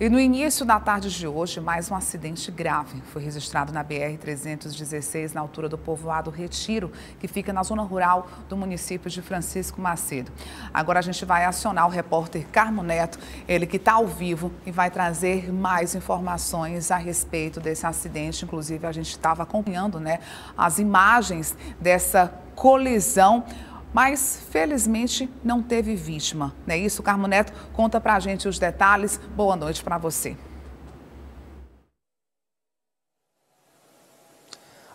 E no início da tarde de hoje, mais um acidente grave foi registrado na BR-316, na altura do povoado Retiro, que fica na zona rural do município de Francisco Macedo. Agora a gente vai acionar o repórter Carmo Neto, ele que está ao vivo e vai trazer mais informações a respeito desse acidente. Inclusive, a gente estava acompanhando né, as imagens dessa colisão mas felizmente não teve vítima. Não é isso? Carmo Neto conta pra gente os detalhes. Boa noite para você.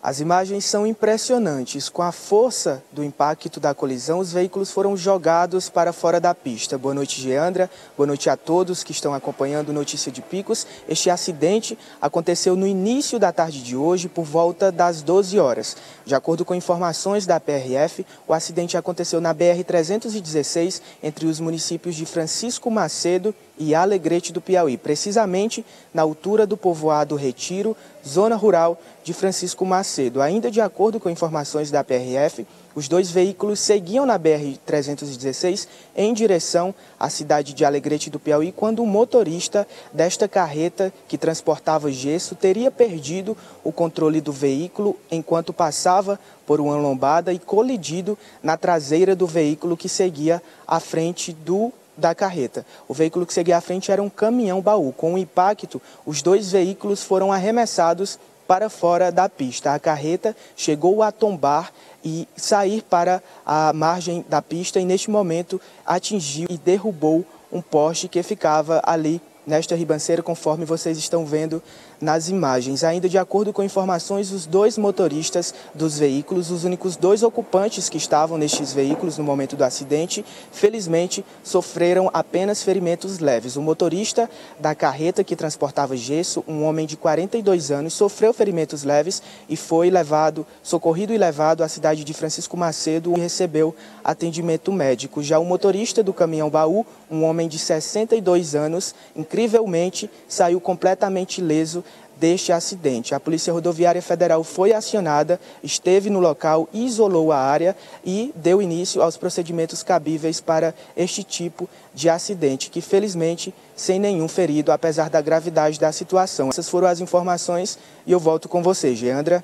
As imagens são impressionantes. Com a força do impacto da colisão, os veículos foram jogados para fora da pista. Boa noite, Geandra. Boa noite a todos que estão acompanhando Notícia de Picos. Este acidente aconteceu no início da tarde de hoje, por volta das 12 horas. De acordo com informações da PRF, o acidente aconteceu na BR-316, entre os municípios de Francisco Macedo e Alegrete do Piauí, precisamente na altura do povoado Retiro, zona rural de Francisco Macedo. Ainda de acordo com informações da PRF, os dois veículos seguiam na BR-316 em direção à cidade de Alegrete do Piauí quando o motorista desta carreta que transportava gesso teria perdido o controle do veículo enquanto passava por uma lombada e colidido na traseira do veículo que seguia à frente do da carreta. O veículo que seguia à frente era um caminhão baú. Com o impacto, os dois veículos foram arremessados para fora da pista. A carreta chegou a tombar e sair para a margem da pista e neste momento atingiu e derrubou um poste que ficava ali nesta ribanceira, conforme vocês estão vendo nas imagens. Ainda de acordo com informações, os dois motoristas dos veículos, os únicos dois ocupantes que estavam nestes veículos no momento do acidente, felizmente sofreram apenas ferimentos leves. O motorista da carreta que transportava gesso, um homem de 42 anos, sofreu ferimentos leves e foi levado, socorrido e levado à cidade de Francisco Macedo e recebeu atendimento médico. Já o motorista do caminhão baú, um homem de 62 anos, incrivelmente saiu completamente ileso deste acidente. A Polícia Rodoviária Federal foi acionada, esteve no local, isolou a área e deu início aos procedimentos cabíveis para este tipo de acidente, que felizmente sem nenhum ferido, apesar da gravidade da situação. Essas foram as informações e eu volto com você, Geandra.